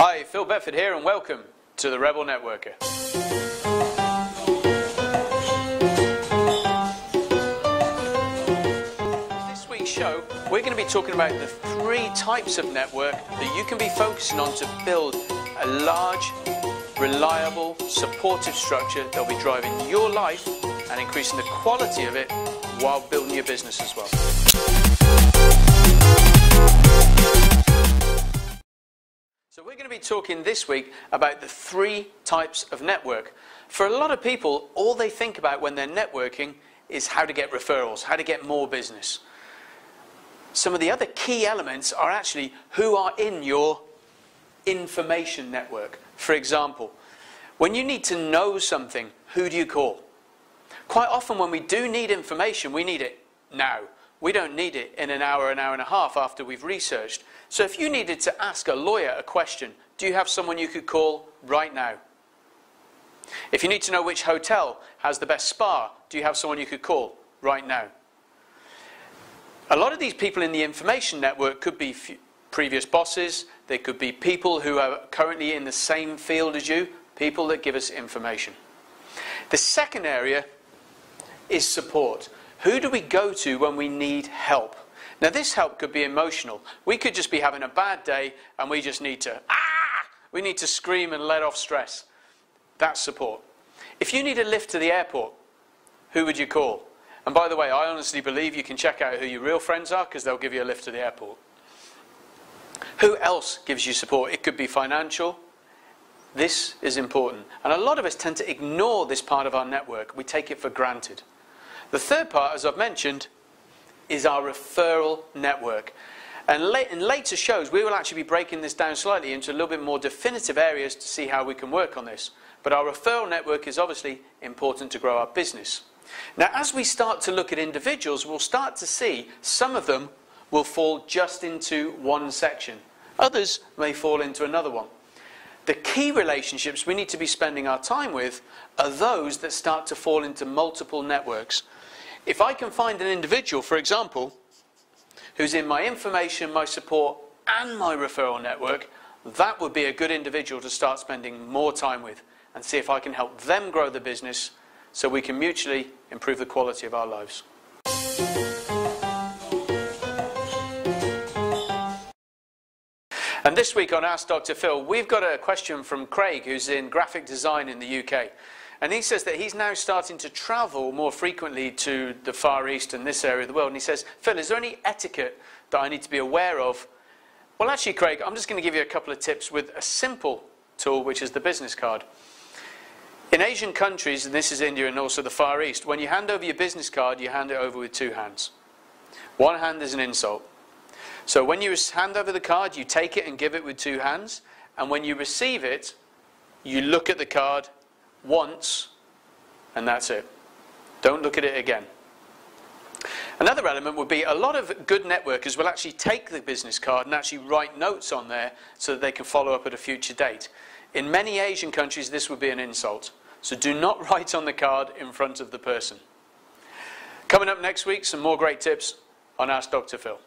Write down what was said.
Hi, Phil Bedford here, and welcome to the Rebel Networker. This week's show, we're going to be talking about the three types of network that you can be focusing on to build a large, reliable, supportive structure that'll be driving your life and increasing the quality of it while building your business as well. So we're going to be talking this week about the three types of network. For a lot of people, all they think about when they're networking is how to get referrals, how to get more business. Some of the other key elements are actually who are in your information network. For example, when you need to know something, who do you call? Quite often when we do need information, we need it now. We don't need it in an hour, an hour and a half after we've researched. So if you needed to ask a lawyer a question, do you have someone you could call right now? If you need to know which hotel has the best spa, do you have someone you could call right now? A lot of these people in the information network could be previous bosses, they could be people who are currently in the same field as you, people that give us information. The second area is support. Who do we go to when we need help? Now, this help could be emotional. We could just be having a bad day and we just need to, ah, we need to scream and let off stress. That's support. If you need a lift to the airport, who would you call? And by the way, I honestly believe you can check out who your real friends are because they'll give you a lift to the airport. Who else gives you support? It could be financial. This is important. And a lot of us tend to ignore this part of our network. We take it for granted. The third part, as I've mentioned, is our referral network. And in later shows, we will actually be breaking this down slightly into a little bit more definitive areas to see how we can work on this. But our referral network is obviously important to grow our business. Now, as we start to look at individuals, we'll start to see some of them will fall just into one section. Others may fall into another one. The key relationships we need to be spending our time with are those that start to fall into multiple networks. If I can find an individual, for example, who's in my information, my support, and my referral network, that would be a good individual to start spending more time with and see if I can help them grow the business so we can mutually improve the quality of our lives. And this week on Ask Dr. Phil, we've got a question from Craig, who's in graphic design in the UK. And he says that he's now starting to travel more frequently to the Far East and this area of the world. And he says, Phil, is there any etiquette that I need to be aware of? Well, actually, Craig, I'm just going to give you a couple of tips with a simple tool, which is the business card. In Asian countries, and this is India and also the Far East, when you hand over your business card, you hand it over with two hands. One hand is an insult. So when you hand over the card, you take it and give it with two hands. And when you receive it, you look at the card once, and that's it. Don't look at it again. Another element would be a lot of good networkers will actually take the business card and actually write notes on there so that they can follow up at a future date. In many Asian countries, this would be an insult. So do not write on the card in front of the person. Coming up next week, some more great tips on Ask Dr. Phil.